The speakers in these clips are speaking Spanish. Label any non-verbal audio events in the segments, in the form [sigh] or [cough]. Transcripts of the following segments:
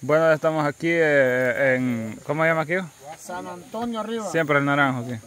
Bueno, estamos aquí eh, en... ¿Cómo se llama aquí? San Antonio arriba. Siempre el naranjo aquí.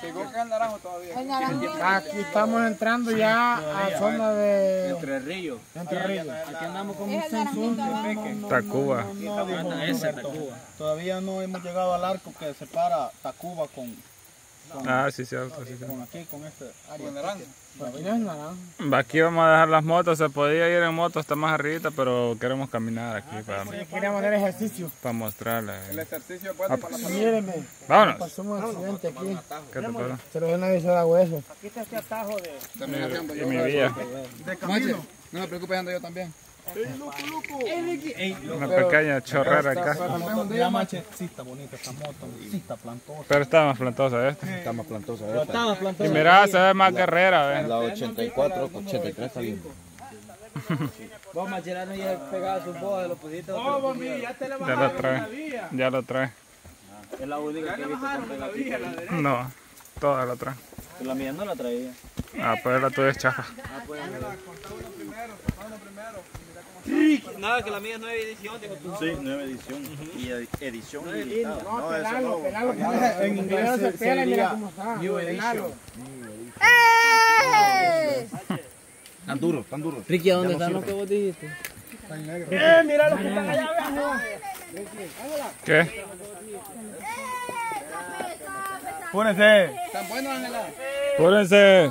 Según que el naranjo todavía. Aquí estamos entrando ya a zona de Entre ríos. Entre Ríos. Aquí andamos con Es el naranjito abajo. Tacuba. Tacuba. Todavía no hemos llegado al arco que separa Tacuba con, Ah, sí, cierto. Sí, aquí, con este área. Con naranjo. Aquí no es naranja. Aquí vamos a dejar las motos. Se podía ir en moto hasta más arriba, pero queremos caminar aquí para, Queríamos hacer ejercicio. para mostrarles. El ejercicio es bueno para la. Mírenme, Vámonos. pasó un accidente aquí. ¿Qué te pasó? Se lo dio una visora hueso. Terminé haciendo Y yo. mi villa. Mache, no me preocupes, ando yo también. Una pequeña chorrera acá. Ya mache, sí está bonita esta moto, sí está plantosa. Pero está más plantosa esta. Está más plantosa esta. Y mira, se ve más guerrera, ¿ves? La 84, 83 está bien. Vos, Macherano, ya pegaba su voz, lo pudiste. Ya lo trae. Ya lo trae. Es la única que pegatito. No, toda lo trae. La mía no la traía. Ah, pues la tuya es chafa. Nada, que la mía es nueva edición, dijo tú. Sí, nueva edición. Y edición No, pelalo, pelalo. En inglés se pela y mira cómo está. Pelalo. Tan duro, tan duro. Ricky, ¿a dónde están los que vos dijiste? Eh, mira lo que están allá abajo. ¿Qué? ¿Están buenos, Ángela? Púrense.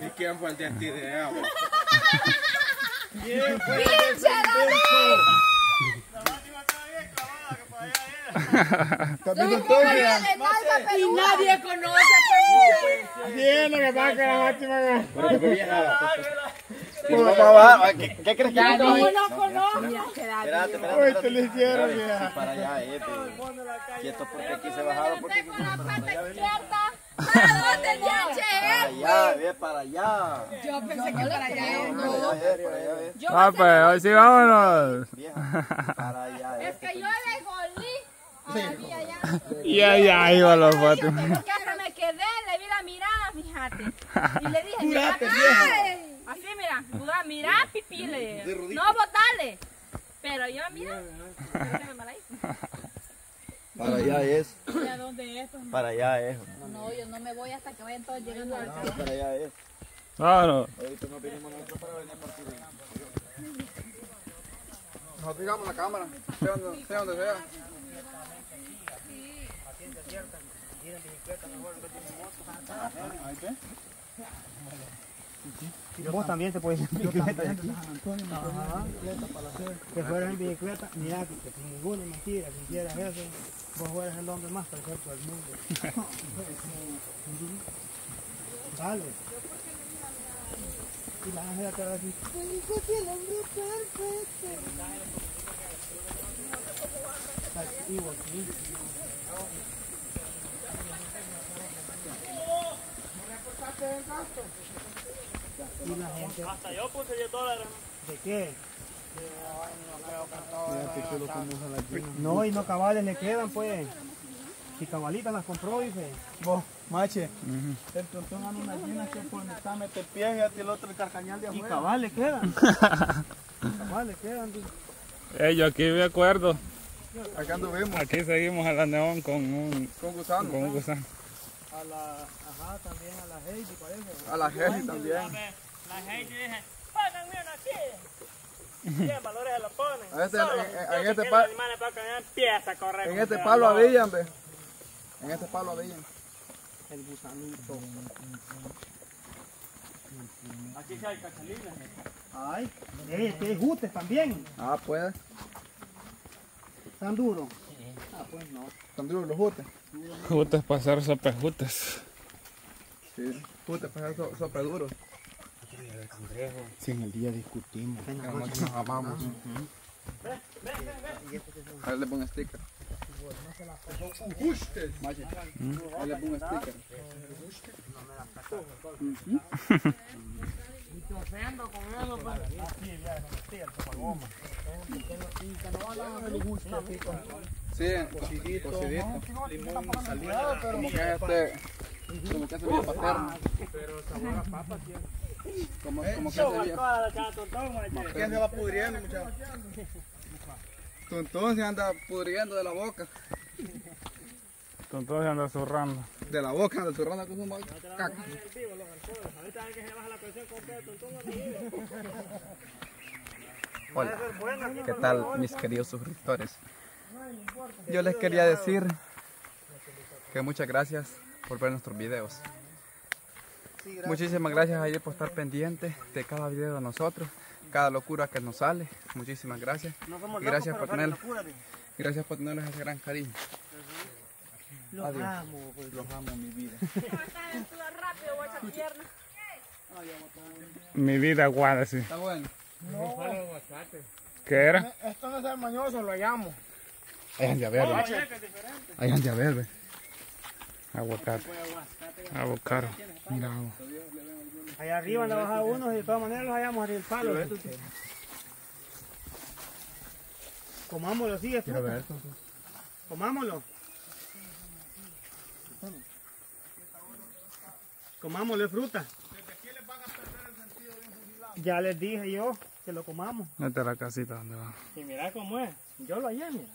¿Y quién fue el de ti de agua? Y nadie conoce. Sí, lo que pasa que la máxima. [laughs] Vamos a bajar. ¿Qué, qué crees que ¿Cómo no? no conoce? Espérate, espérate. Uy, te lo hicieron, Sí, mira. Para allá, eh. Quieto porque aquí se bajaron. Porque con la [laughs] pata izquierda. [laughs] ¿Para dónde para ya allá, ve para allá. Yo pensé que para allá era. Para allá, ve, para allá, ve. Yo Ah, pues hoy sí vámonos. Vieja. Para allá, Es eh. que yo le golí a la mía allá. Y allá iba los fotos. Porque hasta me quedé, le vi la mirada, fíjate. Y le dije, ay. Mira, mira, pipí, le dije. No, botale. Pero yo, mira. [laughs] Para allá es. ¿Y a dónde es? Para allá es. no, no, yo no me voy hasta que vayan todos llegando a la casa. Para allá es. Vámonos. Ahorita nos vinimos nosotros para venir a partir de ahí. Nosotros digamos la cámara. Sea donde sea. Donde sea. Vos también te puedes ir en bicicleta de aquí. Ajá. Que fueras en bicicleta, mira, que sin ninguna mentira, si hicieras eso, vos fueras el hombre más perfecto del mundo. [laughs] Dale. Y la ángela te va a decir, "Hijo, si el hombre perfecto. Y la gente. Hasta yo puse 10 dólares. ¿De qué? No, y no cabales le quedan, pues. Si cabalitas las compró, dice. Vos, mache. El tontón anda una llena que por mitad mete el pie y el otro el carcañal de Y afuera. cabales quedan. [laughs] cabales quedan, dice. Eh, yo aquí me acuerdo. Acá anduvimos Aquí seguimos a la neón con un, con gusano. con un gusano. A la, ajá, también a la Heidi, parece. A la Heli también. La gente dice, pónganme una aquí. 100 valores se lo ponen. A este- Solo, en- en- en este que pa- los animales para que empieza a correr. En este palo habían, ve. En este palo habían. El gusanito. Aquí sí hay cachalinas. Ay, eh, que hay jutes también. Ah, pues. Tan duro. Ah, pues no. Tan duros los jutes. Jutes para hacer sopejutes. Sí. Jutes, eso, sopa duros. Si en el día discutimos. En la noche nos amamos. A ver, le pongo sticker. Machi, ahí le pongo sticker. Sí, cocidito. Como que es este. Como que es vía paterna. Como, como que vía. ¿Quién se va pudriendo, muchachos? Tontón se anda pudriendo de la boca. Todo se anda zurrando. De la boca, anda zurrando con su caca. Hola, ¿qué tal mis queridos suscriptores? Yo les quería decir que muchas gracias por ver nuestros videos. Muchísimas gracias a ellos por estar pendientes de cada video de nosotros, cada locura que nos sale. Muchísimas gracias. Y gracias por tener-. Gracias por tenerles ese gran cariño. Los Adiós. amo, pues. Los amo, mi vida. [laughs] rápido, voy a echar pierna. Mi vida guada, sí. Está bueno. ¿Qué era? Esto no es el mañoso, lo llamo. Ahí han de haber, ve. Ahí han de Aguacate. Aguacaro. Mira, agua. Allá arriba anda bajado uno y de todas maneras los hallamos arriba del palo. Comámoslo, sí, es fruta. Comámoslo. Comámoslo, es fruta. Ya les dije yo que lo comamos. Esta es la casita donde va. Y mira cómo es. Yo lo hallé, mira.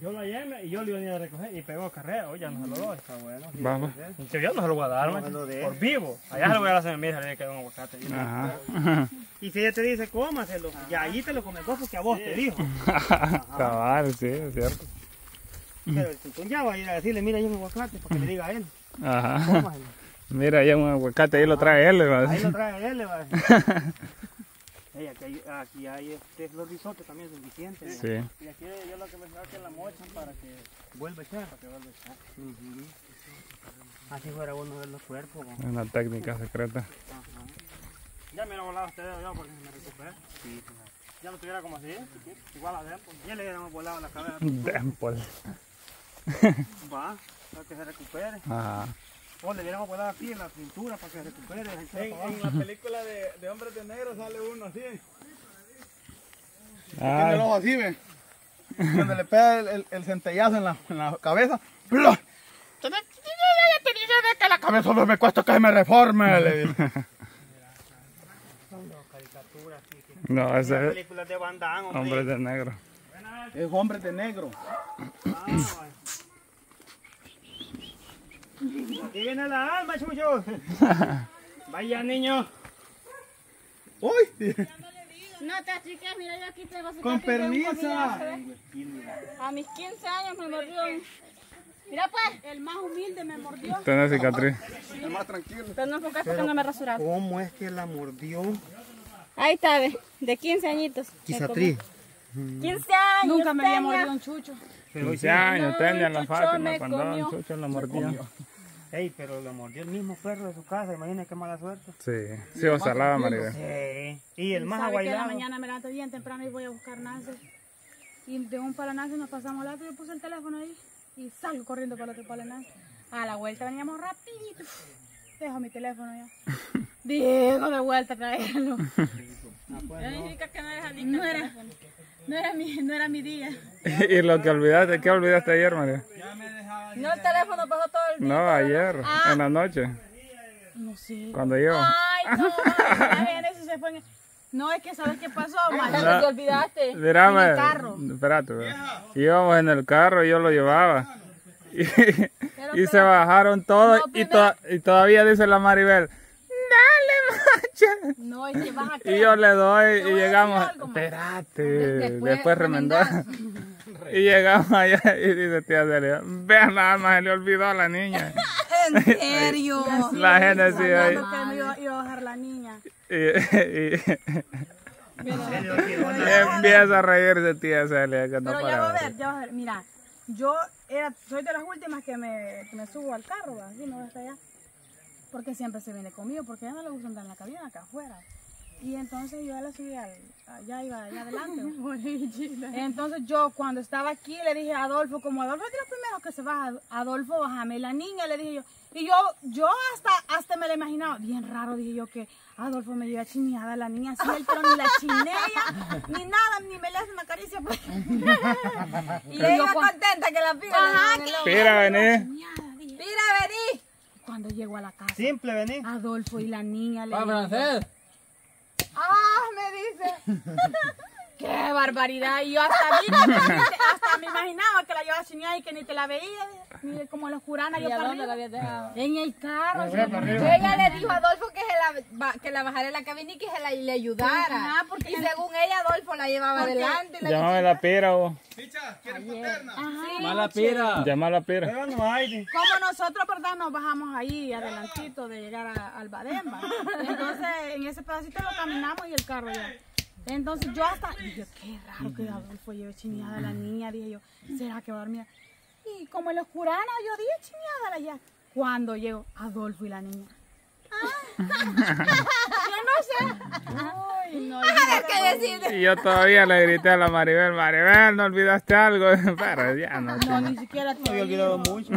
Yo lo hallé mira, y yo lo iba a recoger y pegó carrera. Oye, no se lo doy. Está bueno. Vamos. Que yo no se lo voy a dar, No man. lo dé. Por vivo. Allá se lo voy a dar a la mira, le quedó un aguacate. Ajá. Y si ella te dice, cómaselo, ya allí te lo comes vos porque a vos te dijo. [laughs] Cabal, sí, es cierto. Pero el tuntún ya va a ir a decirle, mira, hay un aguacate, para que le diga a él. Ajá. Cómaselo. Mira, ahí hay un aguacate, ahí lo trae él. ¿va? Ahí lo trae él, le va a decir. [laughs] Ey, aquí, hay, aquí hay este risote también suficiente. mira. Sí. Y aquí yo lo que me es que la mochan para que, Vuelve a echar. para que vuelva a echar. Así fuera uno de los cuerpos. ¿no? Una técnica secreta. Ya me lo volado este dedo yo porque me recuperé. Ya lo tuviera como así, igual a Dempo. Ya le hubiéramos volado la cabeza. Dempol. Va, para que se recupere. Ajá. O le hubiéramos volado aquí en la cintura para que se recupere. En, en la película de, de Hombres de Negro sale uno así. Tiene el Ah, ojo así, ve. Cuando le pega el, el, el centellazo en la, en la cabeza. que la cabeza no me cuesta que se me reforme. Le no, ese es películas de Van Damme, hombre. hombre de negro. Es hombre de negro. Aquí viene la alma, chucho. [laughs] Vaya niño. ¡Uy! No te achiques, mira, yo aquí tengo Con cicatriz de un permiso. A mis 15 años me mordió. Mira pues, el más humilde me mordió. Tiene cicatriz. Es más tranquilo. Pero no fue porque no me rasuraron. ¿Cómo es que la mordió? Ahí está, ve, de 15 añitos. Cicatriz. comió. 15 años. Nunca me había mordido un chucho. 15 años No, tenía el la Fátima me cuando un chucho la mordía. Ey, pero la mordió el mismo perro de su casa. Imagina qué mala suerte. Sí, sí, os salaba, María. Sí. Y el más aguailado. mañana me levanto bien temprano y voy a buscar Nancy. Y de un palo Nancy nos pasamos la yo puse el teléfono ahí y salgo corriendo para el otro palo Nancy. A la vuelta veníamos rapidito. Dejo mi teléfono ya. [laughs] Diego de vuelta a traerlo. Significa que no eres adicta No al era, teléfono. no era mi, no era mi día. [laughs] y lo que olvidaste, ¿qué olvidaste ayer, María? No, el teléfono pasó todo el día. No, ayer, en la noche, No sé. cuando yo. Ay, no, [laughs] la eso se fue en- No, es que ¿sabes qué pasó? Ay, Mal. te olvidaste. Mírame, En el carro. espérate, íbamos en el carro, yo lo llevaba. [laughs] Y, y se bajaron todos No, y, to- y todavía dice la Maribel, dale macha. No, es que vas a [laughs] Y yo le doy y llegamos, algo, espérate, Después después, remendó. Y llegamos allá y dice tía Celia, vean nada más, se le olvidó a la niña. [laughs] ¿En serio? La gente sí iba, iba a bajar la niña. Y, y- [laughs] empieza a reírse tía Celia, que no Pero ya va a para. ver, ya va a ver. Mira, yo era, soy de las últimas que me, que me subo al carro, así me voy hasta allá. porque siempre se viene conmigo, porque a ella no le gusta andar en la cabina acá afuera. Y entonces yo la subí al, allá iba allá adelante. [laughs] entonces yo cuando estaba aquí le dije a Adolfo, como Adolfo es de los primeros que se baja, Adolfo, bájame la niña, le dije yo. Y yo, yo hasta, hasta me la imaginaba, bien raro, dije yo, que Adolfo me lleva chineada la niña, así él, pero ni la chinea, ni nada, ni me le hace una caricia. Pues. [laughs] Y ella contenta que la pira. Ajá, Pira, vení. Mira, vení. Cuando llego a la casa, Simple, vení. Adolfo y la niña le digo, francés. [laughs] ¡Qué barbaridad! Y yo hasta, vi, hasta me imaginaba que la llevaba chineada y que ni te la veía. Ni como los curanas yo ¿Y a para dónde la habías dejado? En el carro. sí. Ella le dijo a Adolfo que, se la, que la bajara en la cabina y que se la, le ayudara. Ajá, porque y según ella, Adolfo la llevaba adelante. la Llámame la pira, vos. Picha, ¿quieres paterna? Mala pira. Llama la no hay. di. Como nosotros, ¿verdad? Nos bajamos ahí adelantito de llegar a- al Bademba. Entonces, en ese pedacito lo caminamos y el carro ya. Entonces yo hasta, dije, qué raro que Adolfo lleve chineada a la niña, dije yo, ¿será que va a dormir? Y como en los curanos, yo dije chineada la ya. Cuando llegó Adolfo y la niña. Ah, [laughs] yo no sé. Ay, no. Y yo todavía le grité a la Maribel, Maribel, no olvidaste algo. [laughs] Pero ya no. no, ni siquiera te había olvidado mucho.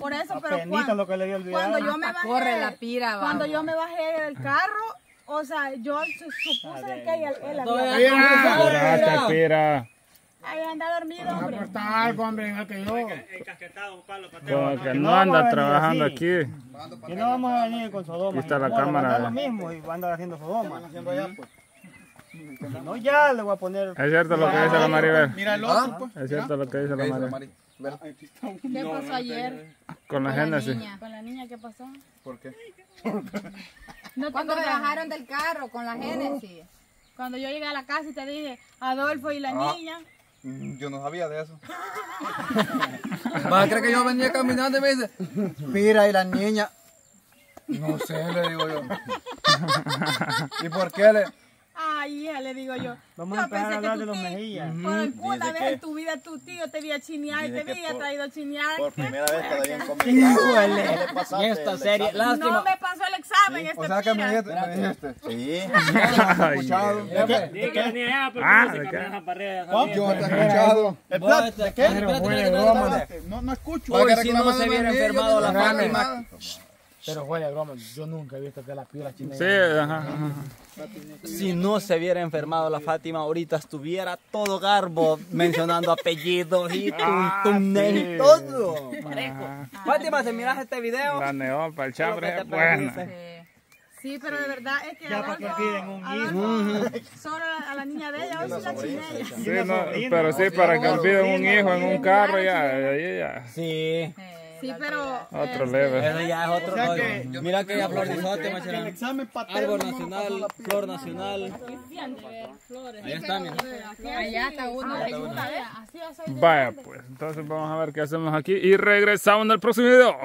Por eso, pero cuando, lo que le había olvidado. cuando yo me bajé, corre la pira, cuando yo me bajé del carro, o sea, yo su- supuse que él, él había Espérate, pira. ahí anda dormido, hombre. Está algo, hombre, igual que yo. Encasquetado, Pablo, para Como que no anda trabajando aquí. Y no vamos a venir con Sodoma. Aquí está la cámara, lo mismo y va a andar haciendo Sodoma. No, ya le voy a poner. Es cierto lo que dice la Maribel. Mira el otro, pues. Es cierto lo que dice la ¿Qué dice la Maribel. Mari? ¿Qué pasó ayer Con la Génesis. con la niña? ¿Qué pasó? ¿Por qué? [laughs] No Cuando me bajaron del carro con la Génesis. Cuando yo llegué a la casa y te dije, Adolfo y la Ah. niña. Mm, Yo no sabía de eso. [laughs] ¿Vas a creer que yo venía caminando y me dice, mira, y la niña? No sé, le digo yo. [laughs] ¿Y por qué le? Le digo yo. [laughs] Vamos yo a empezar a pensé que hablar tu de los. Por alguna vez en tu vida tu tío te había chineado y te había traído a chinear. Por primera vez habían. Y [laughs] esta serie, No me pasó el examen este O sea que me pira. dijiste, me dijiste. Sí. [laughs] Ay, Dije que venía allá, pero Ah, no se ¿de qué? camina para arriba. Yo te he escuchado. ¿El plato? ¿De qué? Espérate, espérate, espérate. No, escucho. Para si no se hubiera enfermado la. Pero fue de broma, yo nunca he visto que la pila china. Sí, ajá, ajá. Si no se hubiera enfermado la Fátima, ahorita estuviera todo garbo mencionando apellidos y tum, tum, ne, y todo. Fátima, si miras este video, La neón para el chambre es buena. Sí, pero de verdad es que Ya para que piden un Adolfo, solo a la niña de ella, hoy sí la chiné. Sí, no, pero sí, para que olviden un hijo en un carro, ya, ahí ya. Sí, Sí, pero Otro este, level. eso ya es otro rollo. Mira que ya Flor de Isote, El examen paterno. Árbol nacional, flor nacional. Ahí está, mira. Allá está uno. Así yo soy de Vaya, pues, entonces vamos a ver qué hacemos aquí y regresamos en el próximo video.